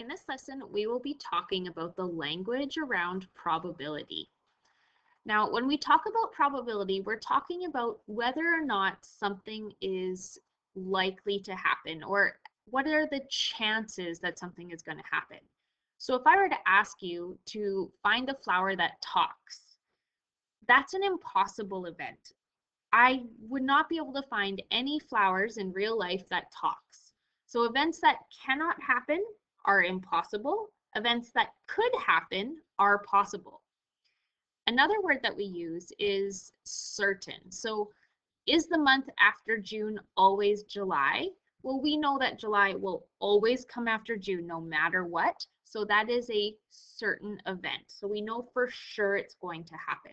In this lesson, we will be talking about the language around probability. Now, when we talk about probability, we're talking about whether or not something is likely to happen or what are the chances that something is going to happen. So if I were to ask you to find a flower that talks, that's an impossible event. I would not be able to find any flowers in real life that talks. So events that cannot happen are impossible. Events that could happen are possible. Another word that we use is certain. So is the month after June always July? Well, we know that July will always come after June no matter what. So that is a certain event. So we know for sure it's going to happen.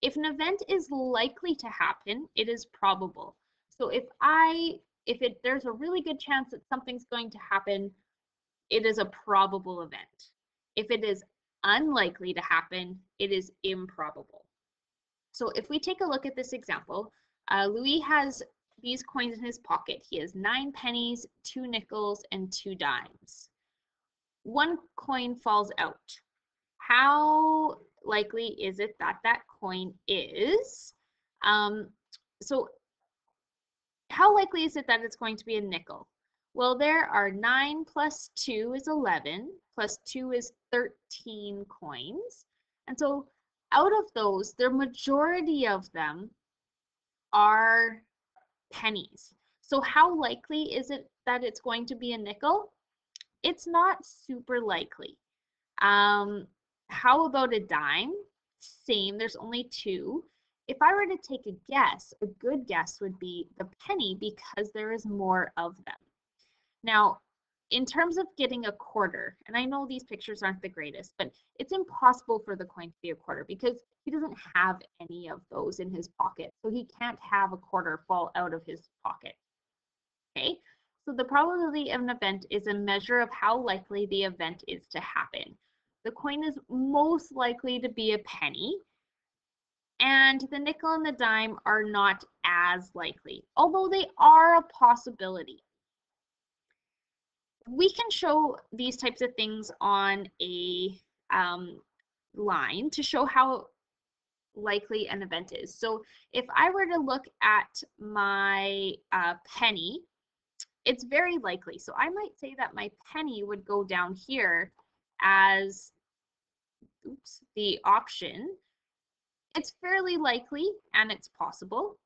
If an event is likely to happen, it is probable. So if I if it there's a really good chance that something's going to happen, it is a probable event. If it is unlikely to happen, it is improbable. So if we take a look at this example, uh, Louis has these coins in his pocket. He has nine pennies, two nickels, and two dimes. One coin falls out. How likely is it that that coin is? Um, so how likely is it that it's going to be a nickel? Well, there are 9 plus 2 is 11, plus 2 is 13 coins. And so out of those, the majority of them are pennies. So how likely is it that it's going to be a nickel? It's not super likely. Um, how about a dime? Same, there's only two. If I were to take a guess, a good guess would be the penny because there is more of them. Now, in terms of getting a quarter, and I know these pictures aren't the greatest, but it's impossible for the coin to be a quarter because he doesn't have any of those in his pocket. So he can't have a quarter fall out of his pocket. Okay, so the probability of an event is a measure of how likely the event is to happen. The coin is most likely to be a penny and the nickel and the dime are not as likely, although they are a possibility. We can show these types of things on a um, line to show how likely an event is. So if I were to look at my uh, penny, it's very likely. So I might say that my penny would go down here as oops, the option it's fairly likely and it's possible.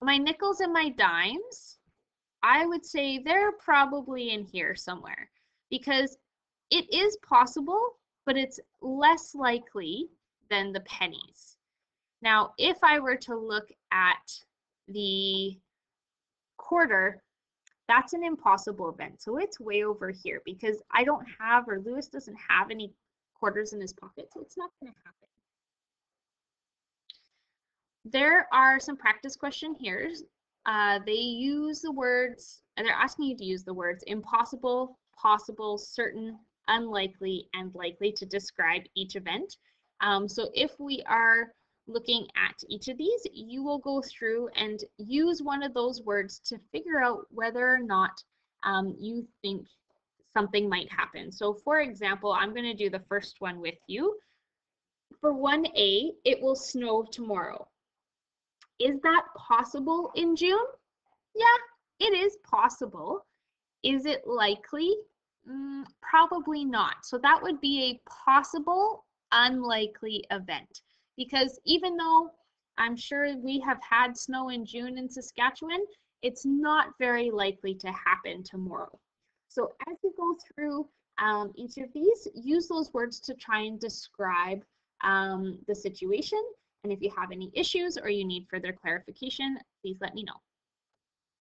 My nickels and my dimes, I would say they're probably in here somewhere because it is possible, but it's less likely than the pennies. Now, if I were to look at the quarter, that's an impossible event. So it's way over here because I don't have, or Lewis doesn't have any quarters in his pocket, so it's not going to happen. There are some practice question here. Uh, they use the words, and they're asking you to use the words impossible, possible, certain, unlikely, and likely to describe each event. Um, so if we are looking at each of these, you will go through and use one of those words to figure out whether or not um, you think something might happen. So for example, I'm going to do the first one with you. For 1A, it will snow tomorrow. Is that possible in June? Yeah, it is possible. Is it likely? Mm, probably not. So that would be a possible unlikely event because even though I'm sure we have had snow in June in Saskatchewan, it's not very likely to happen tomorrow. So as you go through um, each of these, use those words to try and describe um, the situation and if you have any issues or you need further clarification, please let me know.